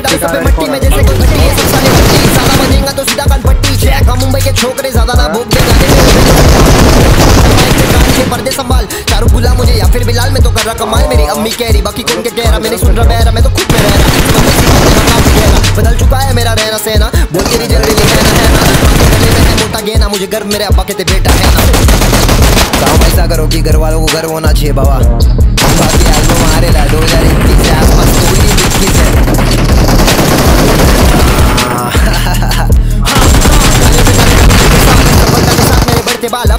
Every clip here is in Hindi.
भट्टी ये सब साले भट्टी ज़्यादा बजेगा तो सीधा हम मुंबई के छोकरे ज़्यादा ना गाने में के पर्दे संभाल। बुला मुझे या फिर बिलाल, मैं तो कर रहा कमाल। मेरी अम्मी कह रही, बाकी कौन के कह रहा? सुन रहा बहरा, मैं तो खुद में रह रहा। बदल चुका है मेरा रहना सहना। बोल के नहीं जल्दी लेना है ना? में मोटा गेना, मुझे गर्व मेरे अब्बा के बेटा, है ना? काम ऐसा करो कि घर वालों को गर्व होना चाहिए, बाबा।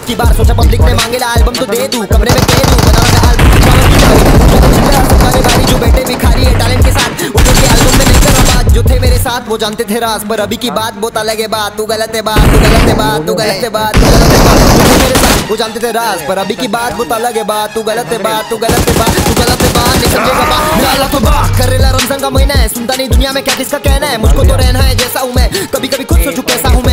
की बार सोचा पब्लिक ने मांगेला एल्बम तो दे दूँ, कमरे में दूँ बना रहा एल्बम जो बैठे भिखारी है टैलेंट के साथ वो जो एल्बम में नहीं कर रहा बात। जो थे मेरे साथ, वो जानते थे राज पर अभी की बात बहुत अलग है बात तू गलत है बात, तू गलत है बात, तू गलत है बात, तू गलत है बात। वो जानते थे राज पर अभी की बात बहुत अलग है बात तू गलत है बात, तू गलत है बात, तू गलत है बात, नहीं समझेगा बात अल्लाह तो बात। करेला रमज़ान का महीना है, सुनता नहीं दुनिया में क्या किसका कहना है? मुझको तो रहना है जैसा हूँ मैं। कभी कभी खुद सोचू कैसा हूँ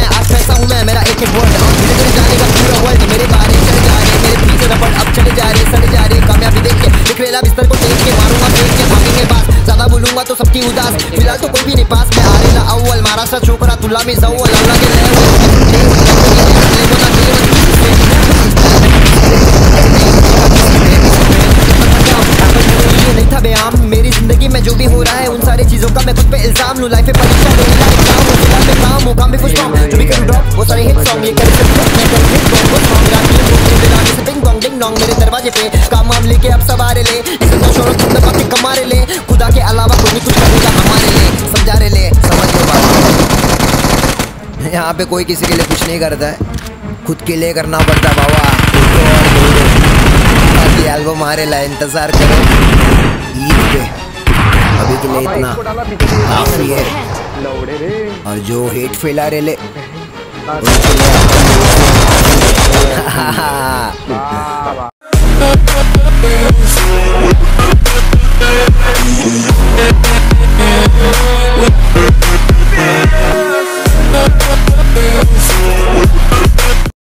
के बिस्तर को देख के मारूँगा, देख के भागेंगे बात ज़्यादा बोलूँगा तो सबकी उदास। फ़िलहाल तो कोई भी नहीं पास। में आ रेला अव्वल। महाराष्ट्र छोकरा तुला मी जव्वल अल्लाह के रहे मेरी ज़िंदगी में जो भी हो रहा है, उन सारी चीज़ों का मैं खुद पे इल्ज़ाम लूँ। लाइफ पे परीक्षा देने का एग्ज़ाम फ़िलहाल मैं काम जो भी ड्रॉप वो सारे हिट सॉन्ग ये कर सकते डोंग मेरे दरवाजे पे काम वाम लेके अब सवारे ले। इसे तो शोर खुद में बाकी कमा रहे ले। खुदा के अलावा कोई कुछ करेगा हमारे लिए समझा रहे ले, समझ लो बात। यहाँ पे कोई किसी के लिए कुछ नहीं करता है। खुद के लिए करना पड़ता बाबा। बाकी एल्बम आ रहे ला इंतज़ार करो। ईद पे। अभी के लिए इतना। काफ़ी है। और जो हेट फैला रहे ले, उनके लिए